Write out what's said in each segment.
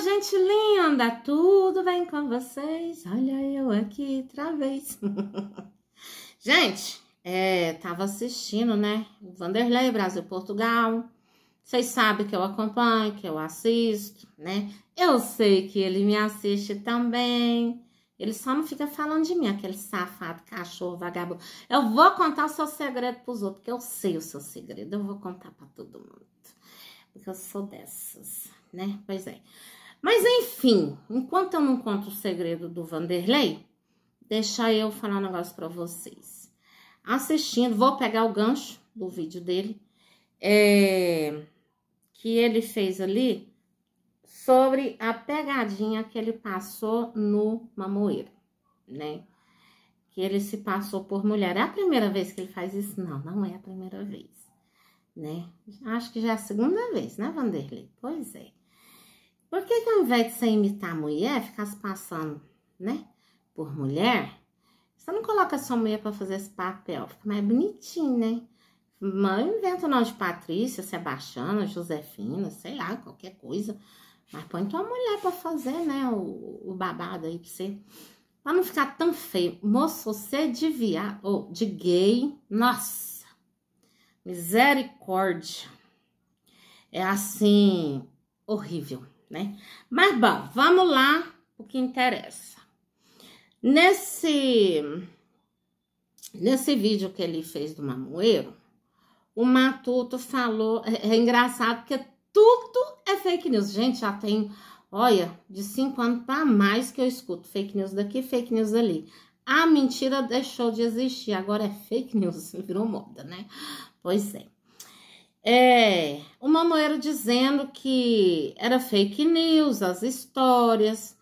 gente linda, tudo bem com vocês? Olha eu aqui outra vez. gente, é, tava assistindo, né? Vanderlei, Brasil, Portugal. Vocês sabem que eu acompanho, que eu assisto, né? Eu sei que ele me assiste também. Ele só não fica falando de mim, aquele safado, cachorro, vagabundo. Eu vou contar o seu segredo pros outros, porque eu sei o seu segredo. Eu vou contar para todo mundo. Porque eu sou dessas, né? Pois é. Mas enfim, enquanto eu não conto o segredo do Vanderlei, deixa eu falar um negócio para vocês. Assistindo, vou pegar o gancho do vídeo dele, é, que ele fez ali sobre a pegadinha que ele passou no mamoeiro, né? Que ele se passou por mulher. É a primeira vez que ele faz isso? Não, não é a primeira vez, né? Acho que já é a segunda vez, né, Vanderlei? Pois é. Por que, que ao invés de você imitar a mulher, ficar se passando, né, por mulher, você não coloca a sua mulher para fazer esse papel? Fica mais bonitinho, né? Mas inventa o nome de Patrícia, Sebastiana, Josefina, sei lá, qualquer coisa. Mas põe tua mulher pra fazer, né, o, o babado aí pra você. Pra não ficar tão feio. Moço, você de viado, ou de gay, nossa, misericórdia. É assim, horrível, né? Mas bom, vamos lá, o que interessa. Nesse, nesse vídeo que ele fez do mamoeiro, o Matuto falou, é, é engraçado porque tudo é fake news. Gente, já tem, olha, de cinco anos para mais que eu escuto fake news daqui, fake news ali. A mentira deixou de existir, agora é fake news, virou moda, né? Pois é. É, o Mamoeiro dizendo que era fake news, as histórias,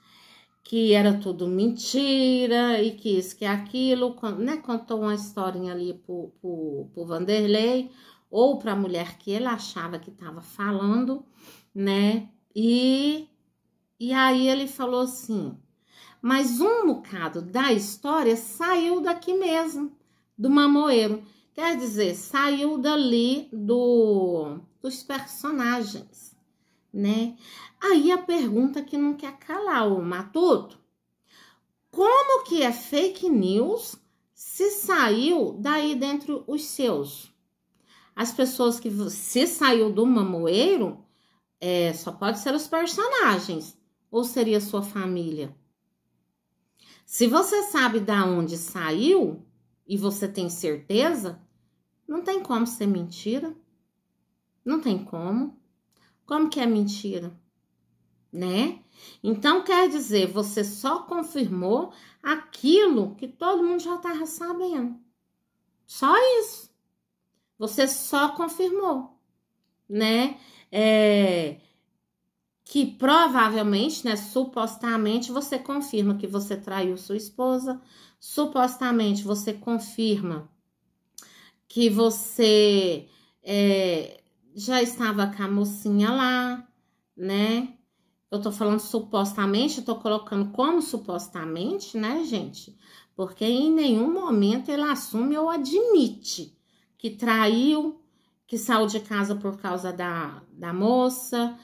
que era tudo mentira e que isso, que aquilo, né? Contou uma historinha ali pro, pro, pro Vanderlei ou para a mulher que ele achava que estava falando, né? E, e aí ele falou assim: mas um bocado da história saiu daqui mesmo, do mamoeiro. Quer dizer, saiu dali do, dos personagens, né? Aí a pergunta que não quer calar o Matuto: como que é fake news se saiu daí dentro os seus? As pessoas que você saiu do mamoeiro, é, só pode ser os personagens. Ou seria sua família? Se você sabe da onde saiu e você tem certeza, não tem como ser mentira. Não tem como. Como que é mentira? Né? Então quer dizer, você só confirmou aquilo que todo mundo já estava sabendo. Só isso. Você só confirmou, né? É, que provavelmente, né, supostamente, você confirma que você traiu sua esposa, supostamente você confirma que você é, já estava com a mocinha lá, né? Eu tô falando supostamente, tô colocando como supostamente, né, gente? Porque em nenhum momento ele assume ou admite que traiu, que saiu de casa por causa da, da moça,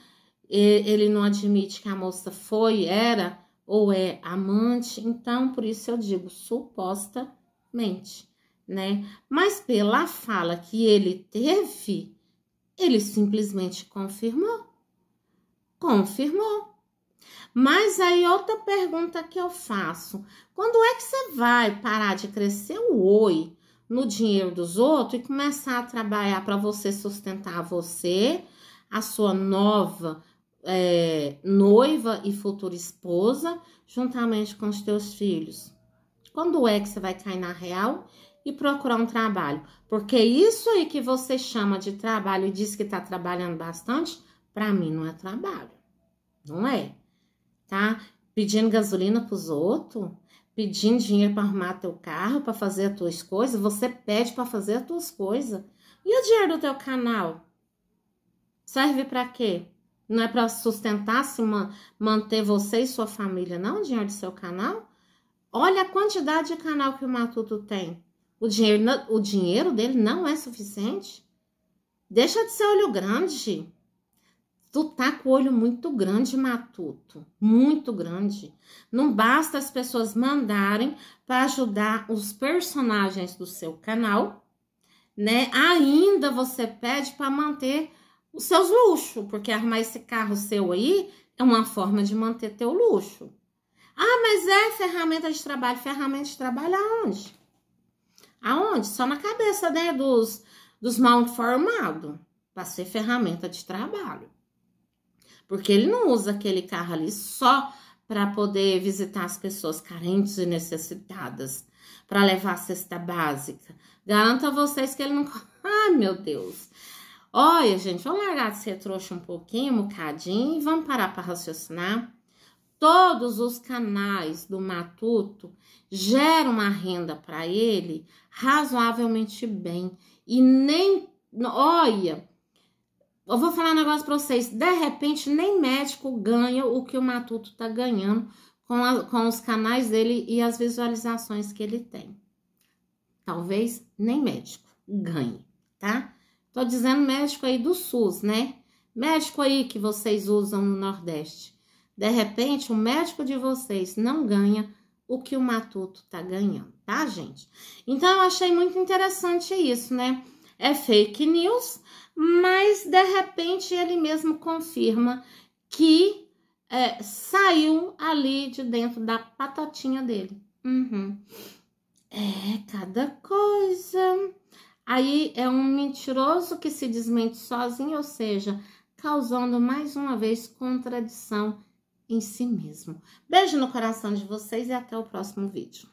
ele não admite que a moça foi, era ou é amante, então por isso eu digo supostamente, né? Mas pela fala que ele teve, ele simplesmente confirmou. Confirmou. Mas aí outra pergunta que eu faço: quando é que você vai parar de crescer o oi no dinheiro dos outros e começar a trabalhar para você sustentar você, a sua nova é, noiva e futura esposa, juntamente com os teus filhos. Quando é que você vai cair na real e procurar um trabalho? Porque isso aí que você chama de trabalho e diz que está trabalhando bastante, para mim não é trabalho. Não é, tá? Pedindo gasolina para os outros, pedindo dinheiro para arrumar teu carro, para fazer as tuas coisas, você pede para fazer as tuas coisas. E o dinheiro do teu canal? Serve para quê? Não é para sustentar, se manter você e sua família, não? O dinheiro do seu canal? Olha a quantidade de canal que o Matuto tem. O dinheiro, o dinheiro dele não é suficiente? Deixa de ser olho grande. Tu tá com o olho muito grande, Matuto, muito grande. Não basta as pessoas mandarem para ajudar os personagens do seu canal, né? Ainda você pede para manter os seus luxos, porque arrumar esse carro seu aí é uma forma de manter teu luxo. Ah, mas é ferramenta de trabalho. Ferramenta de trabalho aonde? Aonde? Só na cabeça, né, dos, dos mal informados. Para ser ferramenta de trabalho. Porque ele não usa aquele carro ali só para poder visitar as pessoas carentes e necessitadas, para levar a cesta básica. Garanto a vocês que ele não. Ai, meu Deus. Olha, gente, vamos largar de ser trouxa um pouquinho, um bocadinho, e vamos parar para raciocinar. Todos os canais do Matuto geram uma renda para ele razoavelmente bem. E nem. Olha, eu vou falar um negócio para vocês. De repente, nem médico ganha o que o Matuto tá ganhando com, a, com os canais dele e as visualizações que ele tem. Talvez nem médico ganhe, tá? Tô dizendo médico aí do SUS, né? Médico aí que vocês usam no Nordeste. De repente, o médico de vocês não ganha o que o Matuto tá ganhando, tá, gente? Então, eu achei muito interessante isso, né? É fake news, mas de repente ele mesmo confirma que é, saiu ali de dentro da patotinha dele. Uhum. É cada coisa. Aí é um mentiroso que se desmente sozinho, ou seja, causando mais uma vez contradição em si mesmo. Beijo no coração de vocês e até o próximo vídeo.